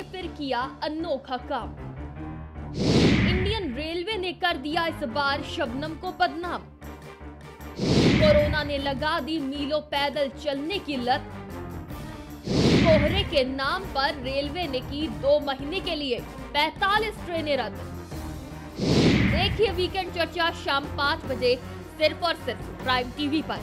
ने फिर किया अनोखा काम। इंडियन रेलवे ने कर दिया इस बार शबनम को बदनाम। कोरोना ने लगा दी मीलों पैदल चलने की लत। कोहरे के नाम पर रेलवे ने की दो महीने के लिए 45 ट्रेनें रद्द। देखिए वीकेंड चर्चा शाम पाँच बजे सिर्फ़ और सिर्फ़ प्राइम टीवी पर।